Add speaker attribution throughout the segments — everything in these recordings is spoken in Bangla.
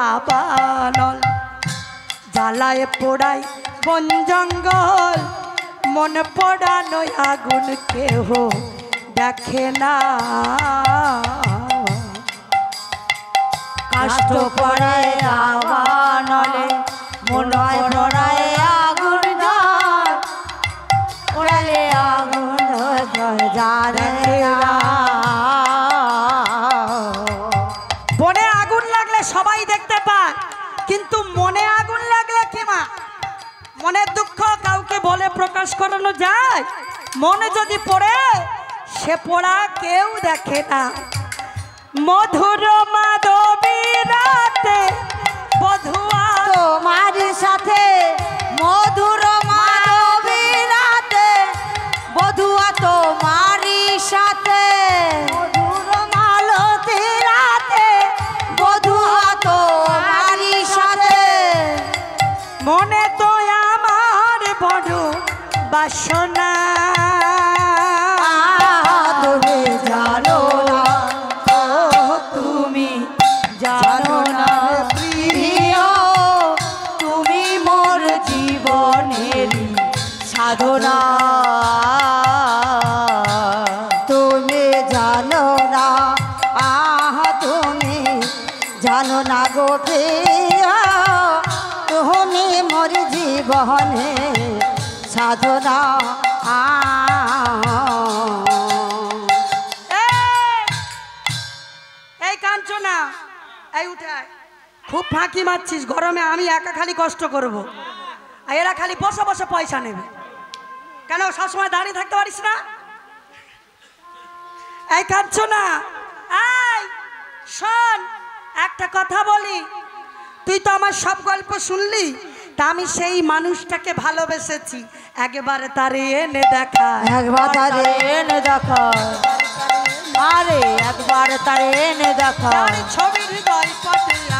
Speaker 1: দাবানল জালায় পোড়াই বন জঙ্গল মন পড়ানো আগুন কেহ দেখে না কষ্ট পড়ায়
Speaker 2: আবানলে মন পড়ায়
Speaker 1: প্রকাশ করানো যায় মনে যদি পড়ে সে পড়া কেউ দেখে না মধুর মাধবীরাতে
Speaker 2: বধুয়া তোমার সাথে মধুর মাধবীরাতে বধুয়া তোমার সাথে সোনা
Speaker 1: ফাঁকি মারছিস গরমে আমি একা খালি কষ্ট করব। আর এরা খালি বসে বসে পয়সা নেবে কেন সবসময় দাঁড়িয়ে থাকতে পারিস না এই কাঁদছ না শোন একটা কথা বলি তুই তো আমার সব গল্প শুনলি তা আমি সেই মানুষটাকে ভালোবেসেছি একবারে তারে এনে দেখা একবার তারে এনে দেখা
Speaker 2: আরে একবার তারে এনে দেখা ছবির দল পটিয়া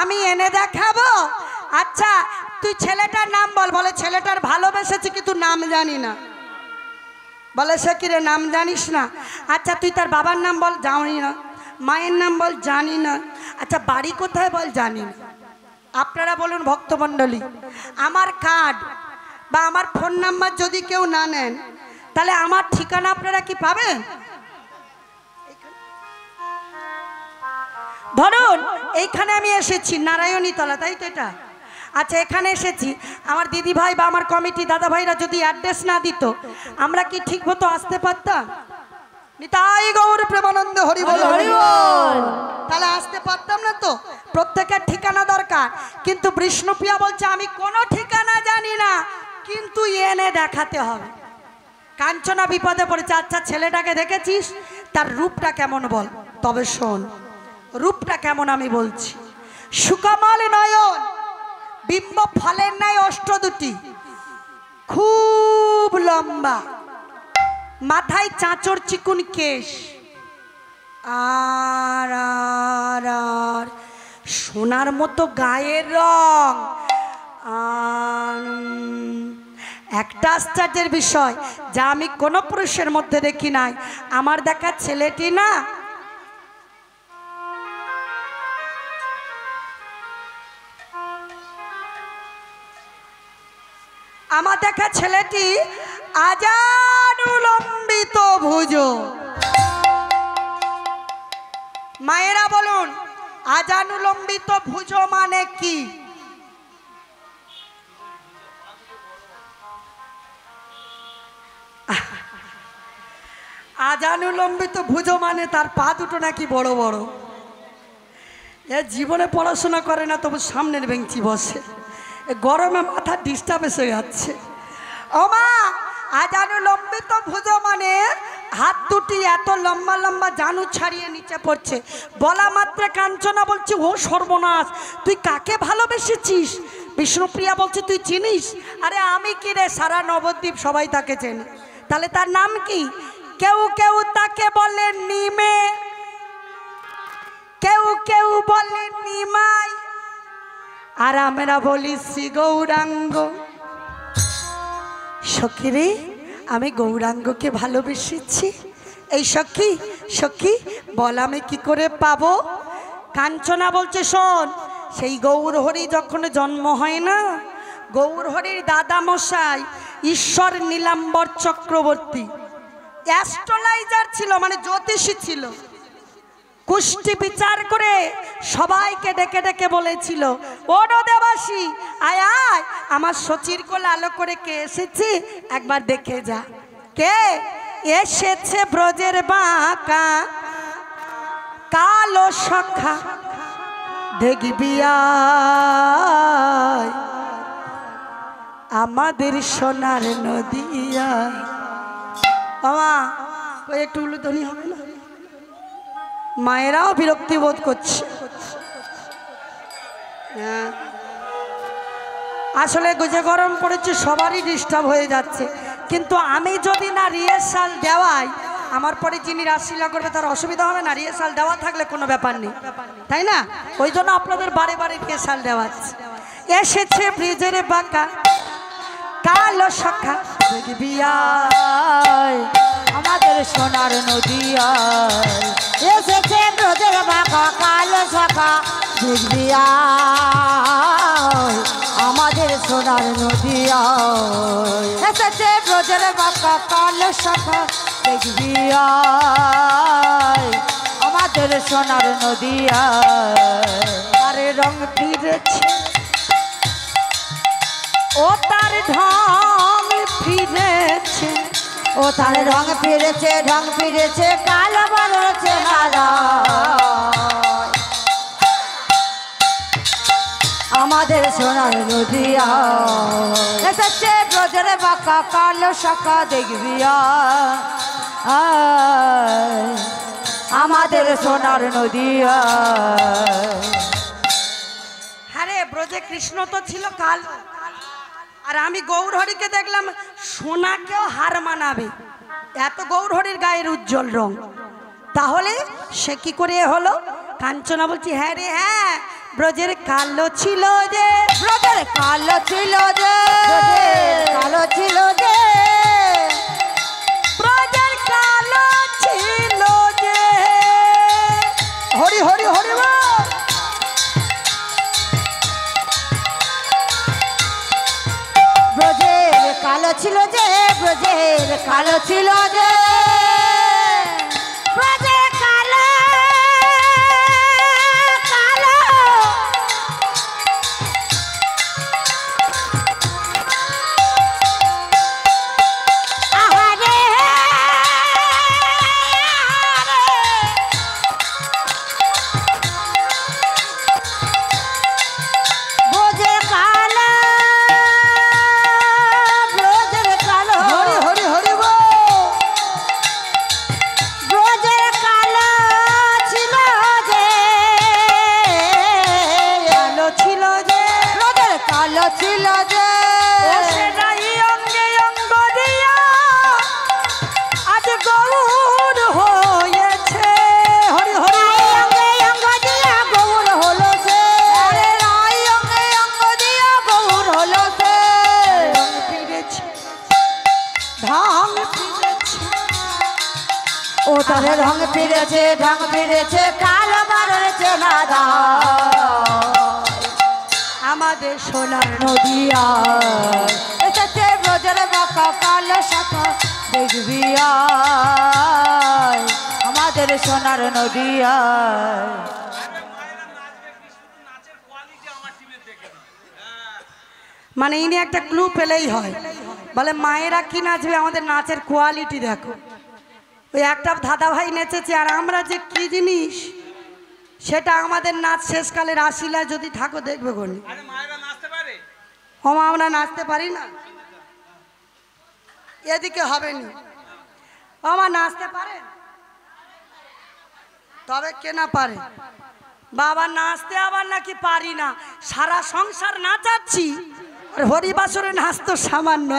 Speaker 1: আমি এনে দেখাবো আচ্ছা তুই ছেলেটার নাম বল বলে ছেলেটার ভালোবেসেছি কিন্তু নাম জানি না বলে সে কিরে নাম জানিস না আচ্ছা তুই তার বাবার নাম বল জানি না মায়ের নাম বল জানি না আচ্ছা বাড়ি কোথায় বল জানি না আপনারা বলুন ভক্তমণ্ডলী আমার কার্ড বা আমার ফোন নাম্বার যদি কেউ না নেন তাহলে আমার ঠিকানা আপনারা কি পাবেন ধরুন এইখানে আমি এসেছি নারায়ণী তলা তাই তো এটা আচ্ছা এখানে এসেছি আমার দিদি ভাই বা আমার কমিটি দাদা ভাইরা যদি অ্যাড্রেস না দিত আমরা কি ঠিক মতো আসতে পারতাম নিতাই গৌর প্রেমানন্দ হরিবল হরিবল তাহলে আসতে পারতাম না তো প্রত্যেকের ঠিকানা দরকার কিন্তু বিষ্ণুপ্রিয়া বলছে আমি কোনো ঠিকানা জানি না কিন্তু এনে দেখাতে হবে কাঞ্চনা বিপদে পড়েছে আচ্ছা ছেলেটাকে দেখেছিস তার রূপটা কেমন বল তবে শোন রূপটা কেমন আমি বলছি সুকামাল নয়ন বিম্ব ফলের নাই অষ্ট দুটি খুব লম্বা মাথায় চাঁচর চিকুন কেশ আর আর আর সোনার মতো গায়ের রং একটা আশ্চর্যের বিষয় যা আমি কোনো পুরুষের মধ্যে দেখি নাই আমার দেখা ছেলেটি না আমার দেখা ছেলেটি আজানুলম্বিত ভুজ মায়েরা বলুন আজানুলম্বিত ভুজ মানে কি আজানুলম্বিত ভুজ মানে তার পা দুটো নাকি বড় বড় এ জীবনে পড়াশোনা করে না তবু সামনের বেঞ্চি বসে গরমে মাথা ডিস্টার্বেন্স হয়ে যাচ্ছে ওমা আজানু লম্বিত ভুজো মানে হাত দুটি এত লম্বা লম্বা জানু ছাড়িয়ে নিচে পড়ছে বলা মাত্রে কাঞ্চনা বলছে ও সর্বনাশ তুই কাকে ভালোবেসেছিস বিষ্ণুপ্রিয়া বলছে তুই চিনিস আরে আমি কি রে সারা নবদ্বীপ সবাই তাকে চেনে তাহলে তার নাম কি কেউ কেউ তাকে বলে নিমে কেউ কেউ বলে নিমাই আর আমরা বলি শ্রী গৌরাঙ্গ সখিরে আমি গৌরাঙ্গকে ভালোবেসেছি এই সখী সখী বল আমি কি করে পাব কাঞ্চনা বলছে শোন সেই গৌরহরি যখন জন্ম হয় না গৌরহরির দাদামশাই ঈশ্বর নীলাম্বর চক্রবর্তী অ্যাস্ট্রোলাইজার ছিল মানে জ্যোতিষী ছিল কুষ্টি বিচার করে সবাইকে ডেকে ডেকে বলেছিল ওডো দেবাসী আয় আয় আমার সচির কোল আলো করে কে এসেছি একবার দেখে যা কে এসেছে ব্রজের বাঁকা কালো সখা দেখবি আমাদের সোনার নদিয়া আমা একটু উলুতনি হবে না মায়েরাও বিরক্তি বোধ করছে হ্যাঁ। আসলে গুজে গরম পড়েছে সবারই ডিস্টার্ব হয়ে যাচ্ছে কিন্তু আমি যদি না রিহার্সাল দেওয়াই আমার পরে যিনি রাসলীলা করবে তার অসুবিধা হবে না রিহার্সাল দেওয়া থাকলে কোনো ব্যাপার নেই তাই না ওই জন্য আপনাদের বারে বারে রিহার্সাল দেওয়া এসেছে ব্রিজের বাঁকা কালো সাক্ষা বিয়া আমাদের সোনার নদীয়ায়
Speaker 2: এসেছে রোদের বাঁকা কালো শাখা দিয়া আমাদের সোনার নদীয়ায় এসেছে রোদের বাঁকা কালো শাখা দেখবিয়ায় আমাদের সোনার নদীয়ায় আরে রং ফিরেছে ও তার ধাম ফিরেছে ও তার রং ফিরেছে রং ফিরেছে কালো বড় আমাদের সোনার নদিয়া এসেছে বাঁকা কালো শাখা দেখবি আমাদের সোনার নদিয়া
Speaker 1: হ্যাঁ রে ব্রজে কৃষ্ণ তো ছিল কালো আর আমি গৌরহরিকে দেখলাম সোনাকেও হার মানাবে এত গৌরহরির গায়ের উজ্জ্বল রং তাহলে সে কি করে হলো কাঞ্চনা বলছি হ্যাঁ রে হ্যাঁ ব্রজের কালো ছিল যে ব্রজের কালো ছিল যে কালো ছিল যে
Speaker 2: ছিল যে ব্রজের কালো ছিল যে মেরেছে ঢং মেরেছে কালো বাড়েছে দাদা আমাদের সোনার নদিয়া এসেছে রোজের বাঁকা কালো শাখা দেখবিয়া আমাদের
Speaker 1: সোনার নদিয়া মানে ইনি একটা ক্লু পেলেই হয় বলে মায়েরা কি নাচবে আমাদের নাচের কোয়ালিটি দেখো ওই একটা দাদা ভাই নেচেছে আর আমরা যে কি জিনিস সেটা আমাদের নাচ শেষকালে রাশিলা যদি থাকো দেখবে গনি আমরা নাচতে পারি না এদিকে হবে নি ওমা নাচতে পারে তবে কে না পারে বাবা নাচতে আবার নাকি পারি না সারা সংসার নাচাচ্ছি হরিবাসরে নাচ তো সামান্য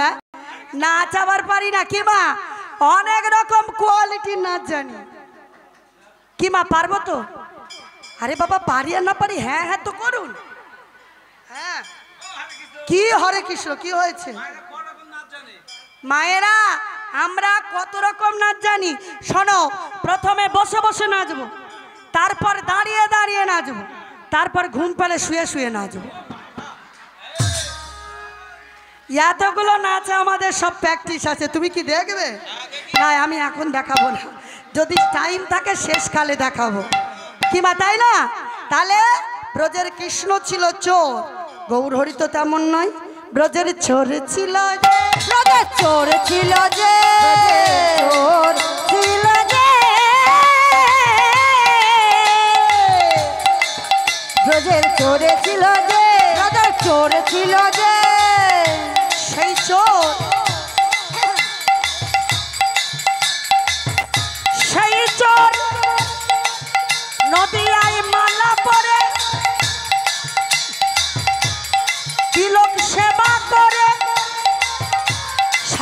Speaker 1: নাচাবার পারি না কি বা অনেক রকম কোয়ালিটি না জানি কি মা পারবো তো আরে বাবা পারি আর না পারি হ্যাঁ হ্যাঁ তো করুন হ্যাঁ কি হরে কৃষ্ণ কি হয়েছে মায়েরা আমরা কত রকম নাচ জানি শোনো প্রথমে বসে বসে নাচবো তারপর দাঁড়িয়ে দাঁড়িয়ে নাচবো তারপর ঘুম পেলে শুয়ে শুয়ে নাচবো এতগুলো নাচ আমাদের সব প্র্যাকটিস আছে তুমি কি দেখবে না আমি এখন দেখাবো না যদি টাইম থাকে শেষকালে দেখাবো কিংবা তাই না তাহলে ব্রজের কৃষ্ণ ছিল চোর গৌরহরি তো তেমন নয় ব্রজের চোর ছিল চোর ছিল যে ছিল যে
Speaker 2: ব্রজের চোরে ছিল যে চোর ছিল যে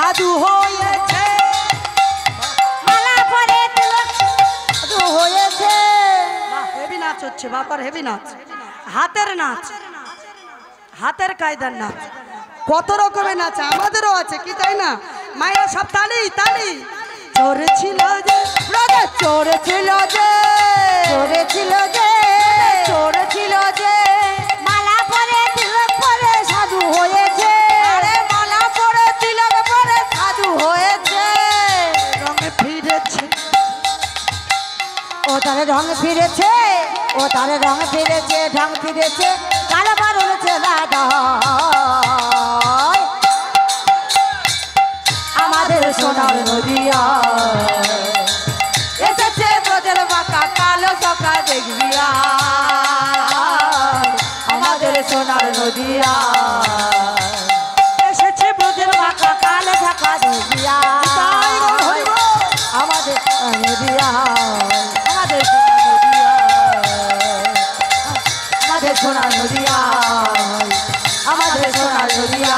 Speaker 1: সাধু হয়েছে মালা পরে সাধু হয়েছে হেভি নাচ হচ্ছে বাপার হেভি নাচ হাতের নাচ হাতের কায়দার নাচ কত রকমের নাচ আমাদেরও আছে কি তাই না মায়েরা সব তালি তালি চড়েছিল যে চড়েছিল
Speaker 2: যে চড়েছিল যে চড়েছিল যে তার রং ফিরেছে ও তার রং ফিরেছে ঢং ফিরেছে কালো বারুল দাদা আমাদের সোনার নদিয়া এসেছে বোঝের বাঁকা কালো সকা দেখিয়া আমাদের সোনার নদিয়া এসেছে বোঝের বাঁকা কালো সকা দেখিয়া আমাদের নদিয়া সোনার নদিয়া আমাদের সোনার নদিয়া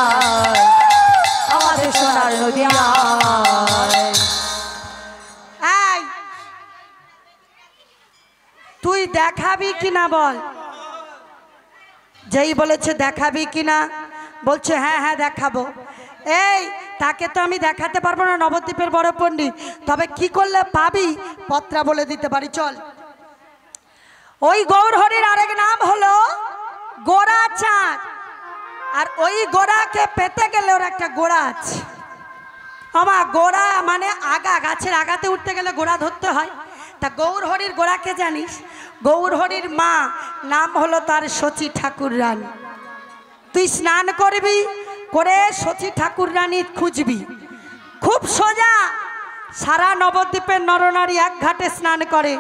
Speaker 2: আমাদের সোনা
Speaker 1: নদিয়ায় তুই দেখাবি কিনা বল যেই বলেছে দেখাবি কিনা বলছে হ্যাঁ হ্যাঁ দেখাবো এই তাকে তো আমি দেখাতে পারবো না নবদ্বীপের বড় পণ্ডিত তবে কি করলে পাবি পত্রা বলে দিতে পারি চল ওই গৌরহরির আরেক নাম হলো গোড়া চাঁদ আর ওই গোড়াকে পেতে গেলে ওর একটা গোড়া আছে আমার গোড়া মানে আগা গাছের আগাতে উঠতে গেলে গোড়া ধরতে হয় তা গৌরহরির গোড়াকে জানিস গৌরহরির মা নাম হলো তার সচী ঠাকুর রানী তুই স্নান করবি করে সচী ঠাকুর রানী খুঁজবি খুব সোজা সারা নবদ্বীপের নরনারী এক ঘাটে স্নান করে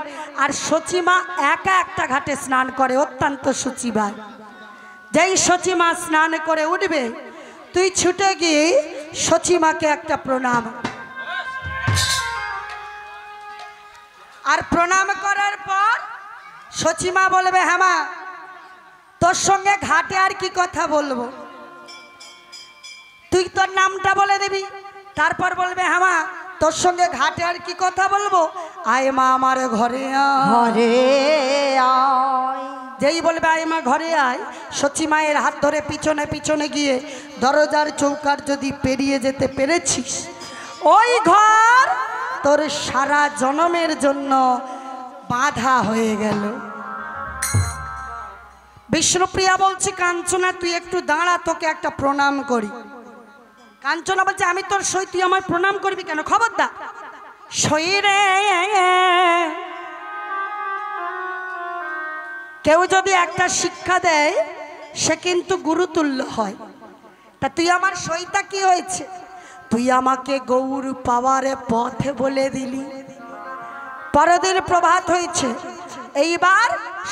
Speaker 1: আর সচিমা একা একটা ঘাটে স্নান করে অত্যন্ত সচিবায় যেই সচিমা স্নান করে উঠবে তুই ছুটে গিয়ে সচিমাকে একটা প্রণাম আর প্রণাম করার পর সচিমা বলবে হ্যামা তোর সঙ্গে ঘাটে আর কি কথা বলবো তুই তোর নামটা বলে দিবি তারপর বলবে হ্যামা তোর সঙ্গে ঘাটে আর কি কথা বলবো আয় মা আমার ঘরে ঘরে যেই বলবে আয় মা ঘরে আয় সচি মায়ের হাত ধরে পিছনে পিছনে গিয়ে দরজার চৌকার যদি পেরিয়ে যেতে পেরেছিস ওই ঘর তোর সারা জনমের জন্য বাধা হয়ে গেল বিষ্ণুপ্রিয়া বলছি কাঞ্চনা তুই একটু দাঁড়া তোকে একটা প্রণাম করি কাঞ্চনা বলছে আমি তোর সই তুই আমার প্রণাম করবি কেন খবর দা সই রে কেউ যদি একটা শিক্ষা দেয় সে কিন্তু গুরুতুল্য হয় তা তুই আমার সইটা কি হয়েছে তুই আমাকে গৌর পাওয়ারে পথে বলে দিলি পরদিন প্রভাত হয়েছে এইবার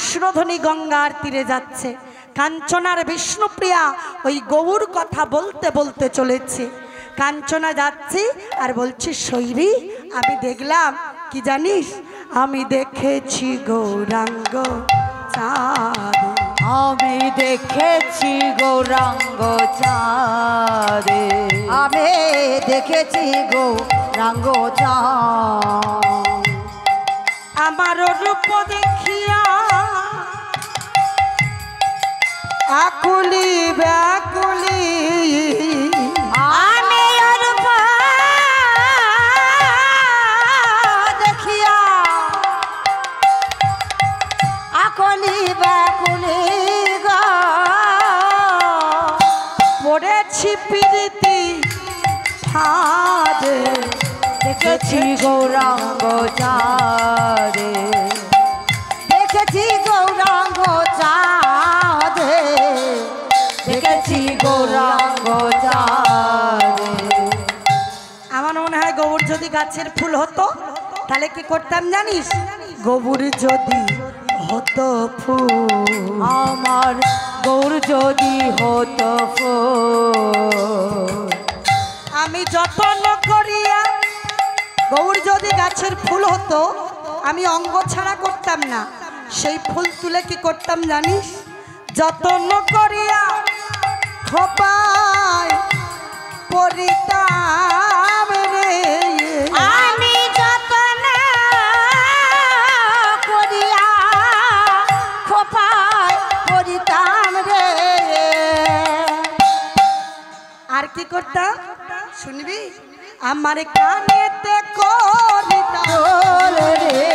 Speaker 1: শ্রোধনী গঙ্গার তীরে যাচ্ছে কাঞ্চনার বিষ্ণুপ্রিয়া ওই গৌর কথা বলতে বলতে চলেছে কাঞ্চনা যাচ্ছি আর বলছি শৈরী আমি দেখলাম কি জানিস আমি দেখেছি গৌরাঙ্গ আমি দেখেছি
Speaker 2: গৌরাঙ্গ চাঁদে আমি দেখেছি গৌরাঙ্গ চাঁদ আমার রূপ দেখিয়া আকুলি ব্যাকুলি আমি দেখিয়া আকুলি ব্যাকুলি পড়েছি প্রীতি হারে দেখেছি গৌরাঙ্গ চারে দেখেছি গৌরাঙ্গ চার
Speaker 1: আমার মনে হয় গোবর যদি গাছের ফুল হতো তাহলে কি করতাম জানিস গোবর যদি হতো ফুল আমার গৌর যদি হতো ফুল আমি যত করিয়া গৌর যদি গাছের ফুল হতো আমি অঙ্গ ছাড়া করতাম না সেই ফুল তুলে কি করতাম জানিস যত করিয়া খোপায় পরিতাম
Speaker 2: রে আমি যত করিয়া খোপায় পরিতাম রে
Speaker 1: আর কি করতাম শুনবি আমার কানেতে করিতাম রে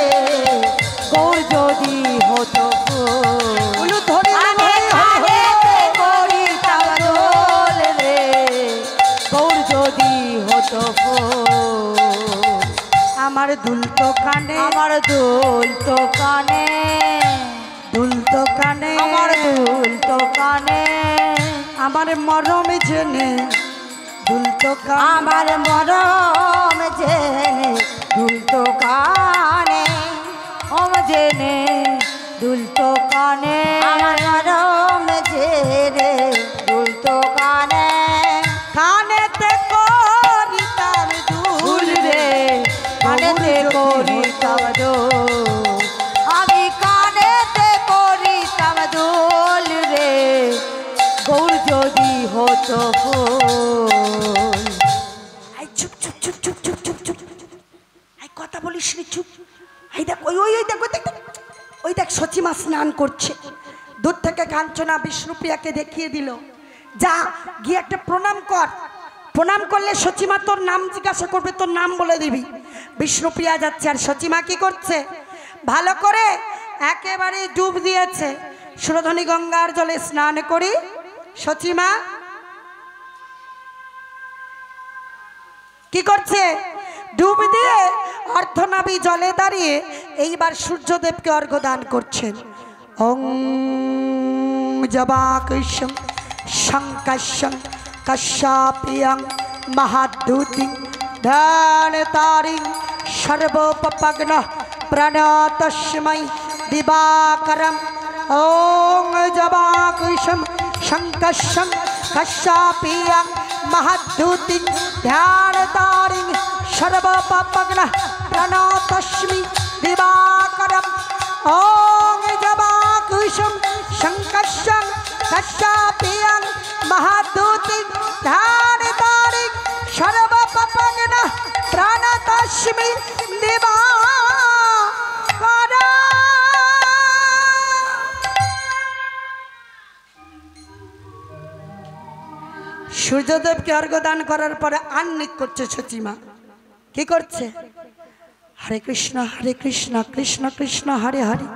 Speaker 2: তো কানে আমার তো কানে তো কানে আমার তো কানে আমার মরম জেনে দুলতো কানে আমার মরম জেনে তো কানে ওম জেনে তো কানে আমার মরম জেনে কথা
Speaker 1: বলিস দেখ ওই ওই ওই দেখ ওই দেখ সচিমা স্নান করছে দূর থেকে বিষ্ণুপ্রিয়াকে দেখিয়ে যা গিয়ে একটা প্রণাম কর প্রণাম করলে সচিমা তোর নাম জিজ্ঞাসা করবে তোর নাম বলে দিবি বিষ্ণুপ্রিয়া যাচ্ছে আর সচিমা কি করছে ভালো করে একেবারে ডুব দিয়েছে সুরধনী গঙ্গার জলে স্নান করি সচিমা কি করছে ডুব দিয়ে অর্ধনাবী জলে দাঁড়িয়ে এইবার সূর্যদেবকে দান করছেন ওং জবাকৃষং শঙ্কাশ্যং কশ্যপিয়ং মহাদ্যুতি ধান তারিং সর্বোপগ্ন প্রণতস্মৈ দিবাকরম ওং জবাকুশম শঙ্কশং কশ্যাপিয়ং মহাদ্যুতি ধ্যানতারিং সর্বপগ্ন প্রণতস্মি দিবাকরম ওং জবাকুশম শঙ্কশং কশ্যাপিয়ং মহাদ্যুতি ধ্যানতারিং সর্ব প্রাণতস্মি দেবা সূর্যদেবকে অর্ঘদান করার পরে আন্নিক করছে সচিমা কি করছে হরে কৃষ্ণ হরে কৃষ্ণ কৃষ্ণ কৃষ্ণ হরে হরে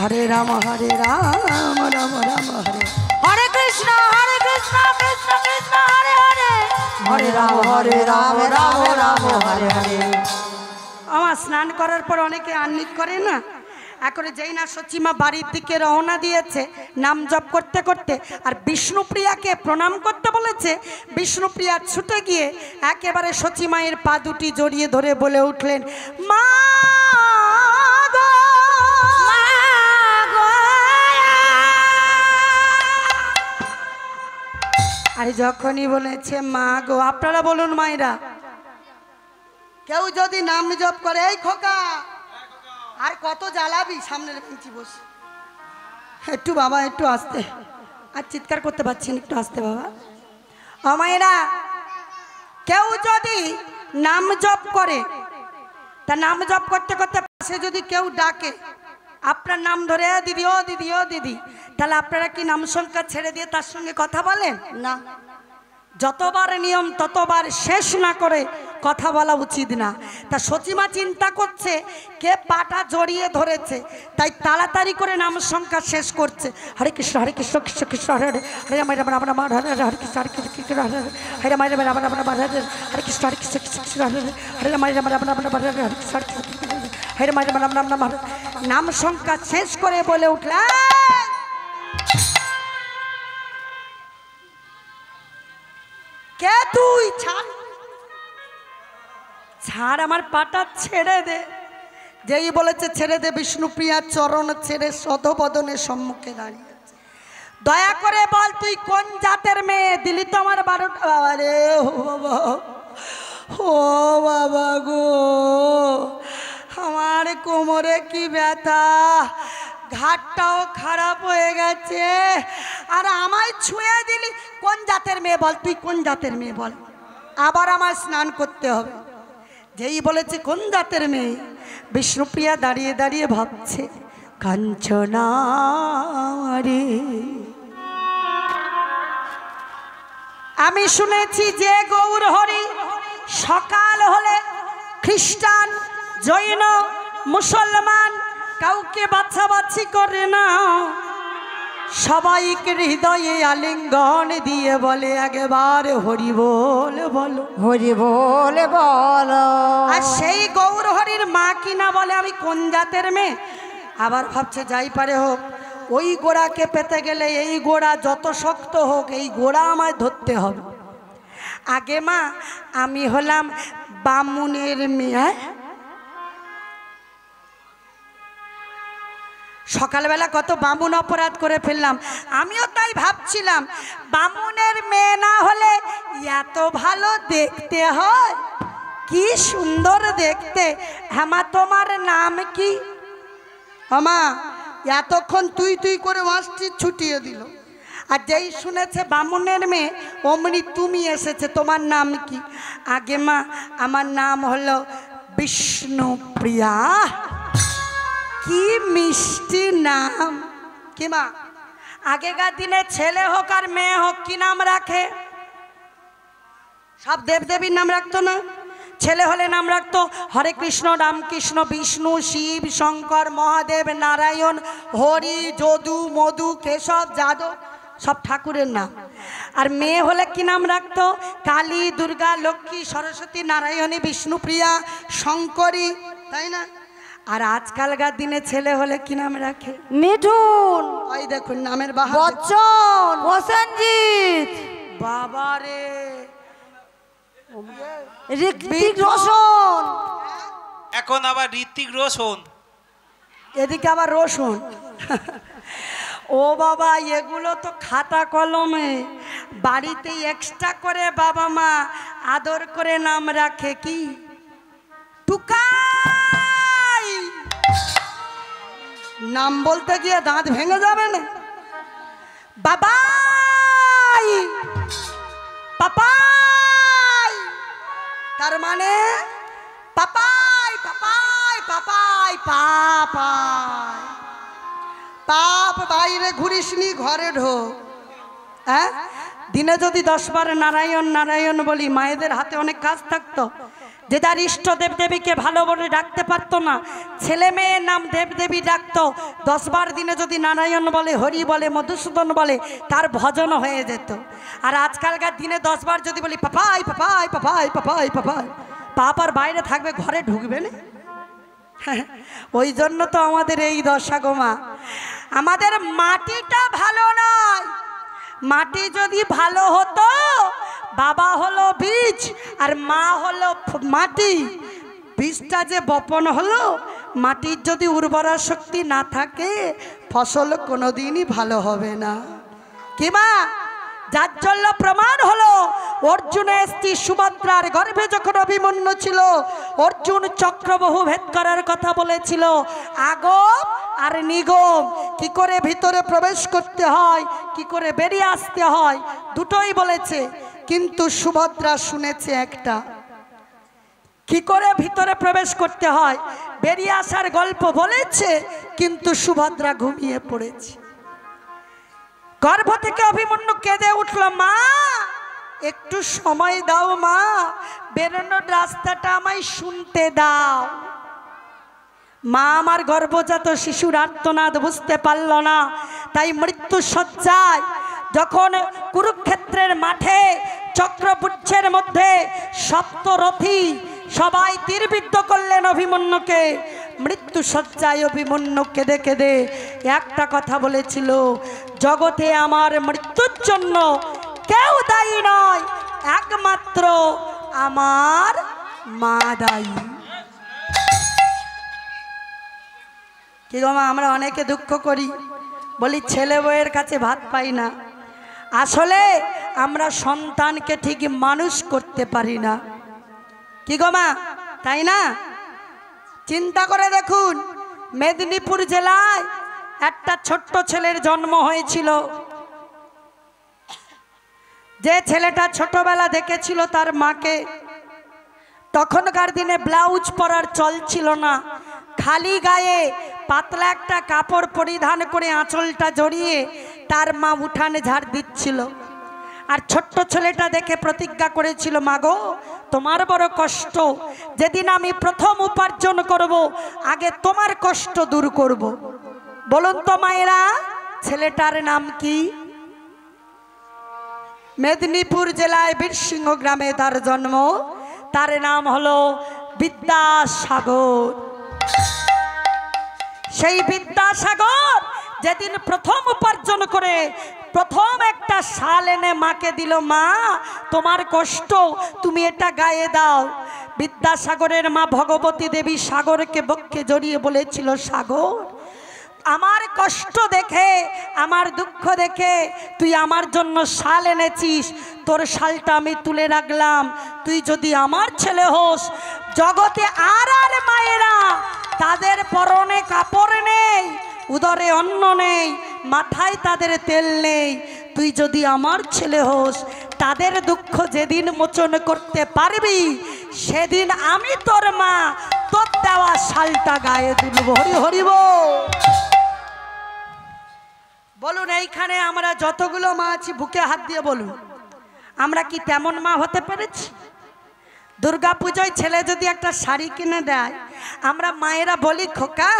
Speaker 1: হরে রাম হরে রাম রাম রাম হরে হরে
Speaker 2: কৃষ্ণ হরে কৃষ্ণ কৃষ্ণ কৃষ্ণ
Speaker 1: হরে হরে রাম হরে রাম রাম রাম হরে হরে আমার স্নান করার পর অনেকে আন্নিত করে না এখন যেই না সচিমা বাড়ির দিকে রওনা দিয়েছে নাম জপ করতে করতে আর বিষ্ণুপ্রিয়াকে প্রণাম করতে বলেছে বিষ্ণুপ্রিয়া ছুটে গিয়ে একেবারে সচিমায়ের পা দুটি জড়িয়ে ধরে বলে উঠলেন মা আর যখনই বলেছে মা গো আপনারা বলুন মায়েরা কেউ যদি নাম জপ করে এই খোকা আর কত জ্বালাবি সামনের বেঞ্চি বসে একটু বাবা একটু আসতে আর চিৎকার করতে পারছেন একটু আসতে বাবা আমায়েরা কেউ যদি নাম জপ করে তা নাম জপ করতে করতে পাশে যদি কেউ ডাকে আপনার নাম ধরে দিদি ও দিদি ও দিদি তাহলে আপনারা কি নাম সংখ্যা ছেড়ে দিয়ে তার সঙ্গে কথা বলেন না যতবার নিয়ম ততবার শেষ না করে কথা বলা উচিত না তা সচিমা চিন্তা করছে কে পাটা জড়িয়ে ধরেছে তাই তাড়াতাড়ি করে নাম সংখ্যা শেষ করছে হরে কৃষ্ণ হরে কৃষ্ণ কৃষ্ণ কৃষ্ণ হরে হরে হরে আমার আমার আমার আমার হরে হরে হরে কৃষ্ণ হরে কৃষ্ণ কৃষ্ণ হরে হরে হরে আমার আমার আমার আমার হরে হরে কৃষ্ণ হরে কৃষ্ণ কৃষ্ণ কৃষ্ণ হরে হরে হরে আমার আমার আমার আমার হরে হরে কৃষ্ণ হরে কৃষ্ণ হরে আমার আমার আমার নাম সংখ্যা শেষ করে বলে উঠলাম কে তুই ছাড় ছাড় আমার পাটা ছেড়ে দে যেই বলেছে ছেড়ে দে বিষ্ণুপ্রিয়ার চরণ ছেড়ে সদবদনের সম্মুখে দাঁড়িয়ে দয়া করে বল তুই কোন জাতের মেয়ে দিলি তো আমার বারোটা বাবা রে ও বাবা ও বাবা গো আমার কোমরে কি ব্যথা ঘাটটাও খারাপ হয়ে গেছে আর আমায় ছুঁয়ে দিলি কোন জাতের মেয়ে বল তুই কোন জাতের মেয়ে বল আবার আমায় স্নান করতে হবে যেই বলেছে কোন জাতের মেয়ে বিষ্ণুপ্রিয়া দাঁড়িয়ে দাঁড়িয়ে ভাবছে কাঞ্চনা রে আমি শুনেছি যে গৌর হরি সকাল হলে খ্রিস্টান জৈন মুসলমান কাউকে বাচ্চা বাচ্চি করে না সবাইকে হৃদয়ে আলিঙ্গন দিয়ে বলে একবার হরি বল বলো হরি বল বলো আর সেই গৌর হরির মা কিনা বলে আমি কোন জাতের মেয়ে আবার ভাবছে যাই পারে হোক ওই গোড়াকে পেতে গেলে এই গোড়া যত শক্ত হোক এই গোড়া আমায় ধরতে হবে আগে মা আমি হলাম বামুনের মেয়ে সকালবেলা কত বামুন অপরাধ করে ফেললাম আমিও তাই ভাবছিলাম বামুনের মেয়ে না হলে এত ভালো দেখতে হয় কি সুন্দর দেখতে হ্যাঁ তোমার নাম কি আমা এতক্ষণ তুই তুই করে ওয়াঁশটি ছুটিয়ে দিল আর যেই শুনেছে বামুনের মেয়ে অমনি তুমি এসেছে তোমার নাম কি আগে মা আমার নাম হলো বিষ্ণুপ্রিয়া কি মিষ্টি নাম কি মা আগেকার দিনে ছেলে হোক আর মেয়ে হোক কি নাম রাখে সব দেবদেবীর নাম রাখতো না ছেলে হলে নাম রাখতো হরে কৃষ্ণ রামকৃষ্ণ বিষ্ণু শিব শঙ্কর মহাদেব নারায়ণ হরি যদু মধু কেশব যাদব সব ঠাকুরের নাম আর মেয়ে হলে কি নাম রাখতো কালী দুর্গা লক্ষ্মী সরস্বতী নারায়ণী বিষ্ণুপ্রিয়া শঙ্করী তাই না আর আজকালকার দিনে ছেলে হলে কি নাম রাখে মিঠুন ওই দেখুন নামের বাবা বচ্চন প্রসেনজিৎ বাবা রে ঋত্বিক রোশন
Speaker 2: এখন আবার ঋত্বিক রোশন
Speaker 1: এদিকে আবার রোশন ও বাবা এগুলো তো খাতা কলমে বাড়িতে এক্সট্রা করে বাবা মা আদর করে নাম রাখে কি টুকা নাম বলতে গিয়ে দাঁত ভেঙে যাবে না বাবাই পাপাই তার মানে পাপাই পাপাই পাপাই পাপাই পাপ বাইরে ঘুরিসনি ঘরে ঢো হ্যাঁ দিনে যদি দশবার নারায়ণ নারায়ণ বলি মায়েদের হাতে অনেক কাজ থাকতো যে তার ইষ্ট দেবদেবীকে ভালো বলে ডাকতে পারতো না ছেলে মেয়ের নাম দেবদেবী ডাকত দশবার দিনে যদি নারায়ণ বলে হরি বলে মধুসূদন বলে তার ভজন হয়ে যেত আর আজকালকার দিনে দশবার যদি বলি পাপাই পাপাই পাপাই পাপাই পাপাই পাপার বাইরে থাকবে ঘরে ঢুকবে না ওই জন্য তো আমাদের এই দশা গোমা আমাদের মাটিটা ভালো নয় মাটি যদি ভালো হতো বাবা হলো বীজ আর মা হলো মাটি বীজটা যে বপন হলো মাটির যদি উর্বরা শক্তি না থাকে ফসল কোনোদিনই ভালো হবে না কিমা যার জন্য প্রমাণ হলো অর্জুনের স্ত্রী সুমাত্রার গর্ভে যখন অভিমন্য ছিল অর্জুন চক্রবহু ভেদ করার কথা বলেছিল আগম আর নিগম কি করে ভিতরে প্রবেশ করতে হয় কি করে বেরিয়ে আসতে হয় দুটোই বলেছে কিন্তু সুভদ্রা শুনেছে একটা কি করে ভিতরে প্রবেশ করতে হয় বেরিয়ে আসার গল্প বলেছে কিন্তু সুভদ্রা ঘুমিয়ে পড়েছে গর্ভ থেকে অভিমন্যু কেঁদে উঠল মা একটু সময় দাও মা বেরোনোর রাস্তাটা আমায় শুনতে দাও মা আমার গর্ভজাত শিশুর আর্তনাদ বুঝতে পারল না তাই মৃত্যু সজ্জায় যখন কুরুক্ষেত্রের মাঠে চক্রপুচ্ছের মধ্যে সপ্তরথী সবাই তীরবিদ্ধ করলেন অভিমন্যুকে মৃত্যু সজ্জায় অভিমন্য কেঁদে কেঁদে একটা কথা বলেছিল জগতে আমার মৃত্যুর জন্য কেউ দায়ী নয় একমাত্র আমার মা দায়ী কি গোমা আমরা অনেকে দুঃখ করি বলি ছেলে বউয়ের কাছে ভাত পাই না আসলে আমরা সন্তানকে ঠিক মানুষ করতে পারি না কি গো মা তাই না চিন্তা করে দেখুন মেদিনীপুর জেলায় একটা ছোট্ট ছেলের জন্ম হয়েছিল যে ছেলেটা ছোটবেলা দেখেছিল তার মাকে তখনকার দিনে ব্লাউজ পরার চল ছিল না খালি গায়ে পাতলা একটা কাপড় পরিধান করে আঁচলটা জড়িয়ে তার মা উঠানে ঝাড় দিচ্ছিল আর ছোট্ট ছেলেটা দেখে প্রতিজ্ঞা করেছিল মাগো তোমার বড় কষ্ট যেদিন আমি প্রথম উপার্জন করব আগে তোমার কষ্ট দূর করব। বলুন তো মায়েরা ছেলেটার নাম কি মেদিনীপুর জেলায় বীরসিংহ গ্রামে তার জন্ম তার নাম হলো বিদ্যাসাগর সেই বিদ্যাসাগর যেদিন প্রথম উপার্জন করে প্রথম একটা শাল এনে মাকে দিল মা তোমার কষ্ট তুমি এটা গায়ে দাও বিদ্যাসাগরের মা ভগবতী দেবী সাগরকে বক্ষে জড়িয়ে বলেছিল সাগর আমার কষ্ট দেখে আমার দুঃখ দেখে তুই আমার জন্য শাল এনেছিস তোর শালটা আমি তুলে রাখলাম তুই যদি আমার ছেলে হোস জগতে আর আর মায়েরা তাদের পরনে কাপড় নেই উদরে অন্ন নেই মাথায় তাদের তেল নেই তুই যদি আমার ছেলে হোস তাদের দুঃখ যেদিন মোচন করতে পারবি সেদিন আমি তোর মা তোর দেওয়া শালটা গায়ে তুলব হরি হরিব বলুন এইখানে আমরা যতগুলো মা আছি বুকে হাত দিয়ে বলুন আমরা কি তেমন মা হতে পেরেছি দুর্গা পুজোয় ছেলে যদি একটা শাড়ি কিনে দেয় আমরা মায়েরা বলি খোকা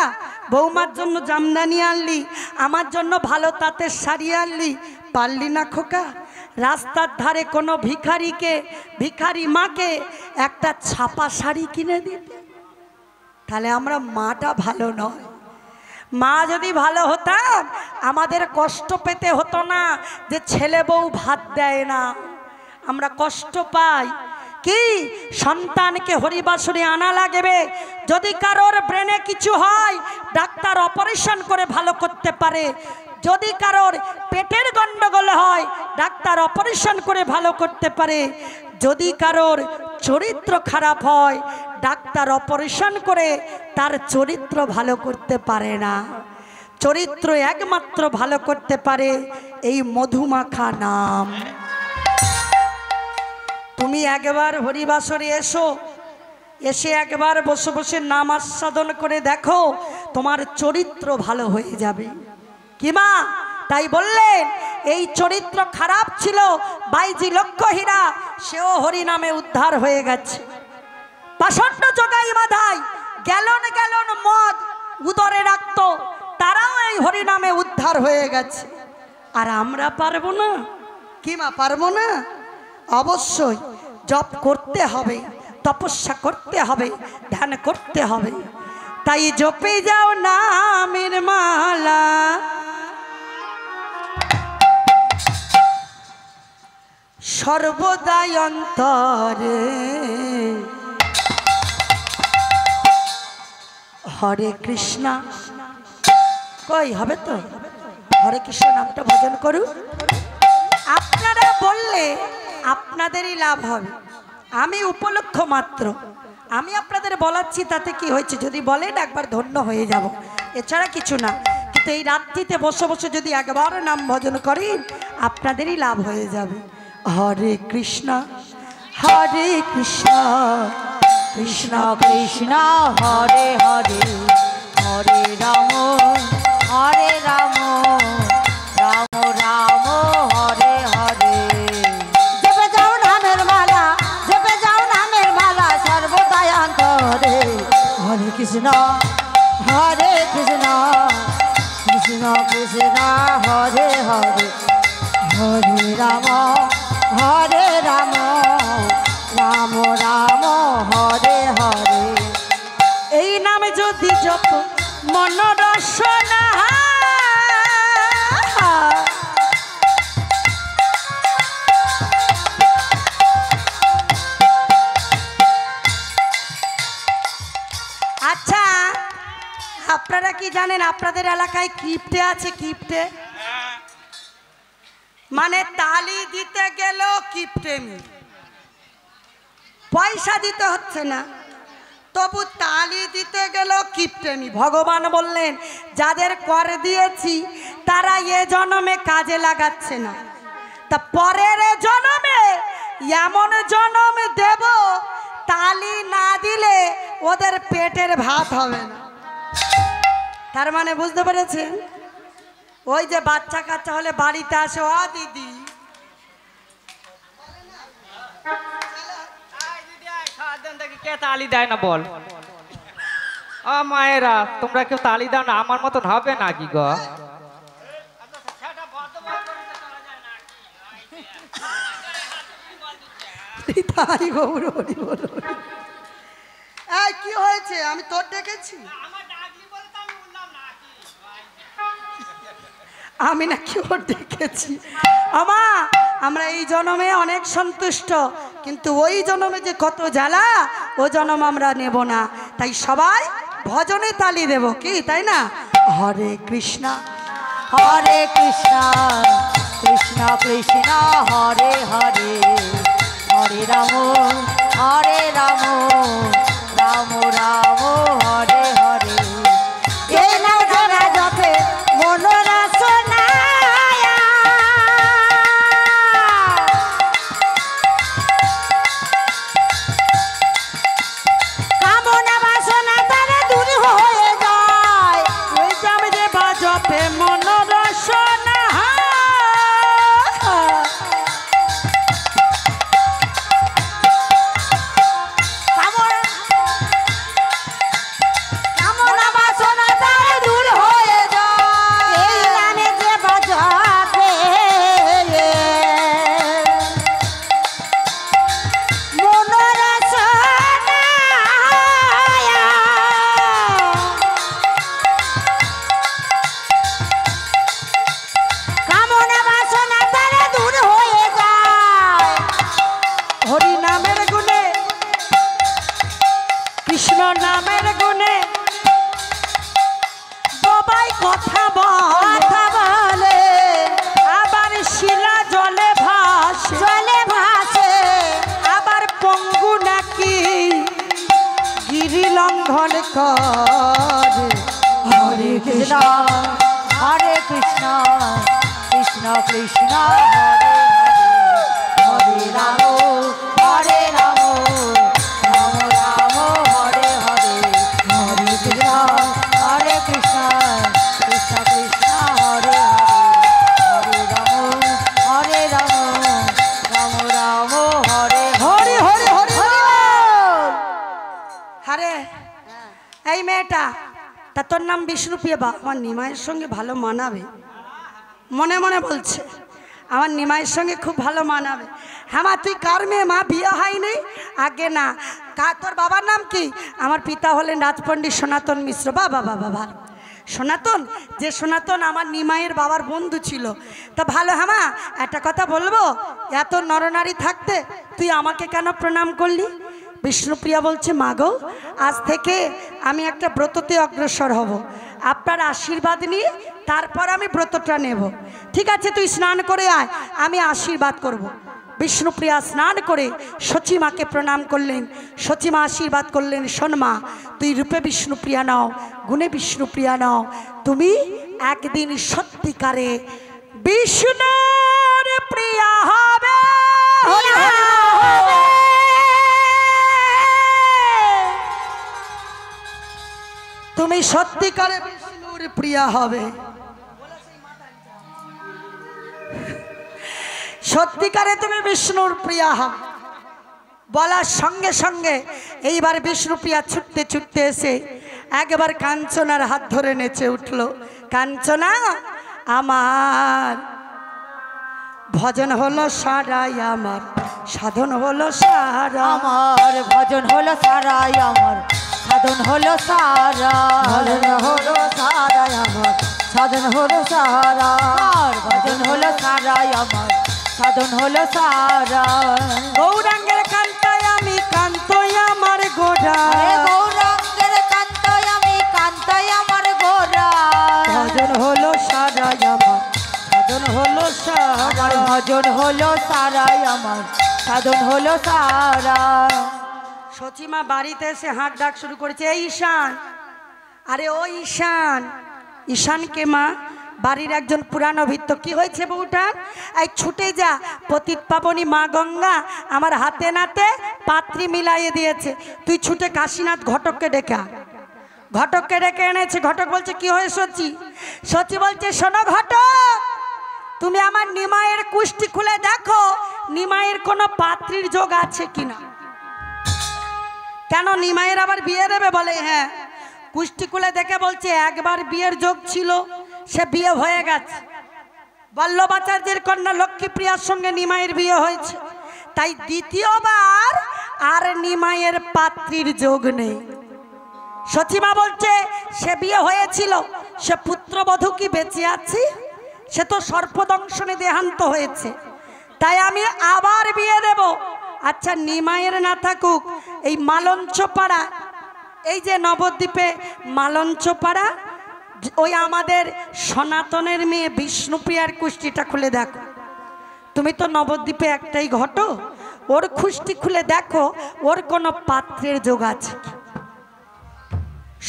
Speaker 1: বৌমার জন্য জামদানি আনলি আমার জন্য ভালো তাঁতের শাড়ি আনলি পারলি না খোকা রাস্তার ধারে কোনো ভিখারিকে ভিখারি মাকে একটা ছাপা শাড়ি কিনে দিতে তাহলে আমরা মাটা ভালো নয় মা যদি ভালো হতাম আমাদের কষ্ট পেতে হতো না যে ছেলে বউ ভাত দেয় না আমরা কষ্ট পাই কি সন্তানকে হরিবাসরে আনা লাগবে যদি কারোর ব্রেনে কিছু হয় ডাক্তার অপারেশন করে ভালো করতে পারে যদি কারোর পেটের গণ্ডগোল হয় ডাক্তার অপারেশন করে ভালো করতে পারে যদি কারোর চরিত্র খারাপ হয় ডাক্তার অপারেশন করে তার চরিত্র ভালো করতে পারে না চরিত্র একমাত্র ভালো করতে পারে এই মধুমাখা নাম তুমি একবার হরিবাসরে এসো এসে একবার বসে বসে নাম আস্বাদন করে দেখো তোমার চরিত্র ভালো হয়ে যাবে কিমা তাই বললেন এই চরিত্র খারাপ ছিল বাইজি হীরা সেও হরি নামে উদ্ধার হয়ে গেছে পাষণ্ড জোগাই বাধাই গ্যালন গ্যালন মদ উদরে রাখত তারাও এই হরি নামে উদ্ধার হয়ে গেছে আর আমরা পারবো না কিমা পারবো না অবশ্যই জপ করতে হবে তপস্যা করতে হবে ধ্যান করতে হবে তাই জপে যাও নামের মালা সর্বদাই অন্তরে হরে কৃষ্ণা কই হবে তো হরে কৃষ্ণ নামটা ভজন করুন আপনারা বললে আপনাদেরই লাভ হবে আমি উপলক্ষ মাত্র আমি আপনাদের বলাচ্ছি তাতে কি হয়েছে যদি বলেন একবার ধন্য হয়ে যাব এছাড়া কিছু না কিন্তু এই রাত্রিতে বসে বসে যদি একবার নাম ভজন করেন আপনাদেরই লাভ হয়ে যাবে হরে কৃষ্ণ হরে কৃষ্ণ
Speaker 2: কৃষ্ণ কৃষ্ণ হরে হরে হরে রাম হরে রাম
Speaker 1: কি জানেন আপনাদের এলাকায় কিপটে আছে কিপটে মানে তালি দিতে গেল কিপটেমি পয়সা দিতে হচ্ছে না তবু তালি দিতে গেল কিপটেমি ভগবান বললেন যাদের কর দিয়েছি তারা এ জনমে কাজে লাগাচ্ছে না তা পরের জনমে এমন জনম দেব তালি না দিলে ওদের পেটের ভাত হবে না তার মানে বুঝতে পেরেছেন ওই যে বাচ্চা কাচ্চা হলে বাড়িতে আসে আ দিদি তালি দেয় না বল ও মায়েরা তোমরা কেউ তালি দাও না আমার মতন হবে হয়েছে আমি তোর ডেকেছি আমি নাকি ওর দেখেছি আমা আমরা এই জন্মে অনেক সন্তুষ্ট কিন্তু ওই জন্মে যে কত জ্বালা ও জন্ম আমরা নেব না তাই সবাই ভজনে তালি দেব কি তাই না হরে কৃষ্ণা হরে কৃষ্ণা কৃষ্ণ কৃষ্ণ
Speaker 2: হরে হরে হরে রাম হরে রাম রাম রাম
Speaker 1: তা তোর নাম বিষ্ণুপ্রিয়া বা আমার নিমায়ের সঙ্গে ভালো মানাবে মনে মনে বলছে আমার নিমাইয়ের সঙ্গে খুব ভালো মানাবে হ্যাঁ মা তুই কার মেয়ে মা বিয়ে হয়নি আগে না কা তোর বাবার নাম কি আমার পিতা হলেন রাজপণ্ডিত সনাতন মিশ্র বাবা বাবা ভালো সনাতন যে সনাতন আমার নিমাইয়ের বাবার বন্ধু ছিল তা ভালো হ্যাঁ মা একটা কথা বলবো এত নরনারী থাকতে তুই আমাকে কেন প্রণাম করলি বিষ্ণুপ্রিয়া বলছে মাগো আজ থেকে আমি একটা ব্রততে অগ্রসর হব আপনার আশীর্বাদ নিয়ে তারপর আমি ব্রতটা নেব ঠিক আছে তুই স্নান করে আয় আমি আশীর্বাদ করব। বিষ্ণুপ্রিয়া স্নান করে সচিমাকে প্রণাম করলেন সচিমা আশীর্বাদ করলেন সোনমা তুই রূপে বিষ্ণুপ্রিয়া নাও গুণে বিষ্ণুপ্রিয়া নাও তুমি একদিন সত্যিকারে বিষ্ণুর প্রিয়া হবে তুমি সত্যিকারে বিষ্ণুর প্রিয়া হবে সত্যিকারে তুমি বিষ্ণুর প্রিয়া হবে বলার সঙ্গে সঙ্গে এইবার বিষ্ণুপ্রিয়া ছুটতে ছুটতে এসে একবার কাঞ্চনার হাত ধরে নেচে উঠল কাঞ্চনা আমার ভজন হলো সারাই আমার সাধন হলো সারা আমার ভজন হলো
Speaker 2: সারাই আমার সাধন হলো সারা ভজন হলো সারা আমার সাধন হলো সারা ভজন হলো সারা আমার সাধন হলো সারা গৌরাঙ্গের কান্তায় আমি কান্ত আমার গোড়া গৌরাঙ্গের কান্তায় আমি কান্তাই আমার গোড়া ভজন হলো সারা আমার সাধন হলো সারা ভজন হলো
Speaker 1: সারাই আমার সাধন হলো সারা সচিমা বাড়িতে এসে হাঁট ডাক শুরু করেছে এই ঈশান আরে ও ঈশান ঈশানকে মা বাড়ির একজন পুরানো ভিত্ত কি হয়েছে বউটার এই ছুটে যা পতিত পাবনি মা গঙ্গা আমার হাতে নাতে পাত্রী মিলাইয়ে দিয়েছে তুই ছুটে কাশীনাথ ঘটককে ডেকে ঘটককে ডেকে এনেছে ঘটক বলছে কি হয়ে সচি সচি বলছে শোনো ঘটক তুমি আমার নিমায়ের কুষ্টি খুলে দেখো নিমায়ের কোনো পাত্রীর যোগ আছে কিনা কেন নিমাইয়ের আবার বিয়ে দেবে বলে হ্যাঁ কুষ্টিকুলে দেখে বলছে একবার বিয়ের যোগ ছিল সে বিয়ে হয়ে গেছে বল্লভাচার্যের কন্যা লক্ষ্মীপ্রিয়ার সঙ্গে নিমাইয়ের বিয়ে হয়েছে তাই দ্বিতীয়বার আর নিমাইয়ের পাত্রীর যোগ নেই সচিমা বলছে সে বিয়ে হয়েছিল সে পুত্রবধূ কি বেঁচে আছি সে তো সর্পদংশনে দেহান্ত হয়েছে তাই আমি আবার বিয়ে দেব আচ্ছা নিমায়ের না থাকুক এই মালঞ্চপাড়া এই যে নবদ্বীপে মালঞ্চপাড়া ওই আমাদের সনাতনের মেয়ে বিষ্ণুপ্রিয়ার কুষ্টিটা খুলে দেখো তুমি তো নবদ্বীপে একটাই ঘটো ওর খুষ্টি খুলে দেখো ওর কোনো পাত্রের যোগ আছে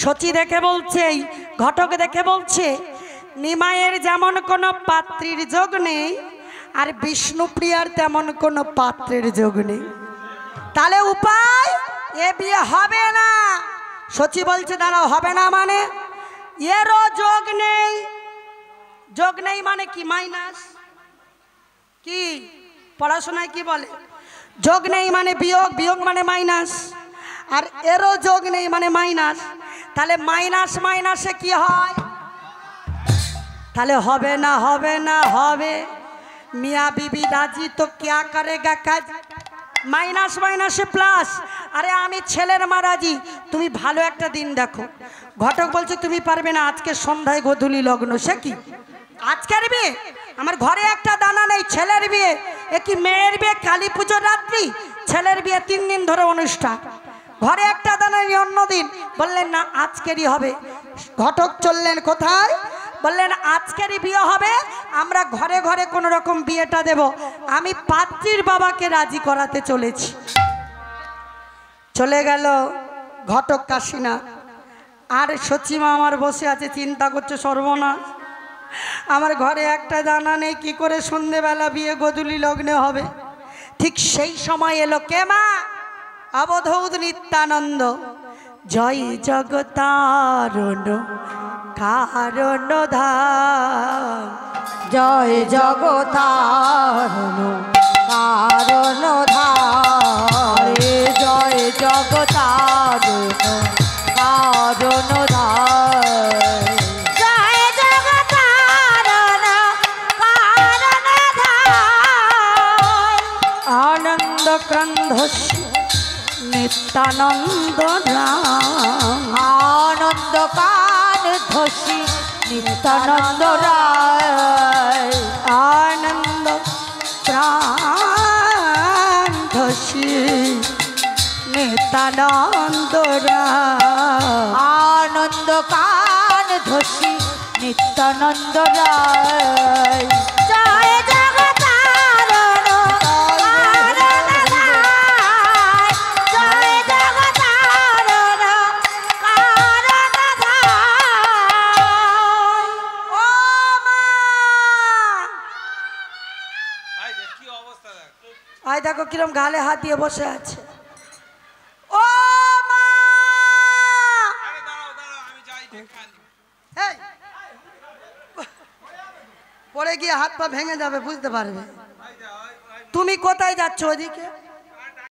Speaker 1: সচি দেখে বলছে এই ঘটক দেখে বলছে নিমায়ের যেমন কোনো পাত্রীর যোগ নেই আর বিষ্ণুপ্রিয়ার তেমন কোনো পাত্রের যোগ নেই তাহলে উপায় এ বিয়ে হবে না সচি বলছে দাঁড়াও হবে না মানে এরও যোগ নেই যোগ নেই মানে কি মাইনাস কি পড়াশোনায় কি বলে যোগ নেই মানে বিয়োগ বিয়োগ মানে মাইনাস আর এরও যোগ নেই মানে মাইনাস তাহলে মাইনাস মাইনাসে কি হয় তাহলে হবে না হবে না হবে মিয়া বিবি রাজি তো ক্যা করেগা কাজ মাইনাস মাইনাসে প্লাস আরে আমি ছেলের মারাজি তুমি ভালো একটা দিন দেখো ঘটক বলছে তুমি পারবে না আজকে সন্ধ্যায় গোধুলি লগ্ন সে কি আজকের বিয়ে আমার ঘরে একটা দানা নেই ছেলের বিয়ে এ কি মেয়ের বিয়ে কালী পুজোর রাত্রি ছেলের বিয়ে তিন দিন ধরে অনুষ্ঠান ঘরে একটা দানা নেই অন্যদিন বললেন না আজকেরই হবে ঘটক চললেন কোথায় বললেন আজকেরই বিয়ে হবে আমরা ঘরে ঘরে কোনো রকম বিয়েটা দেব আমি পাত্রীর বাবাকে রাজি করাতে চলেছি চলে গেল ঘটক কাশিনা আর সচিমা আমার বসে আছে চিন্তা করছে সর্বনাশ আমার ঘরে একটা জানা নেই কি করে সন্ধেবেলা বিয়ে গদুলি লগ্নে হবে ঠিক সেই সময় এলো কে মা অবধৌ নিত্যানন্দ জয় জগতারণ কারণ ধাম জয় জগতারণ
Speaker 2: কারণ ধার জয় জগতারণ কারণ ধাম আনন্দক্রন্ধস্য নিত্যানন্দ নাম আনন্দকা ঘোষী নিত্যানন্দ রায় আনন্দ প্রাণ ঘোষী নিত্যানন্দ রায় আনন্দ কান ঘোষী নিত্যানন্দ রায়
Speaker 1: কিরম গালে হাত দিয়ে বসে আছে ও পরে গিয়ে হাত পা ভেঙে যাবে বুঝতে পারবে তুমি কোথায় যাচ্ছ ওদিকে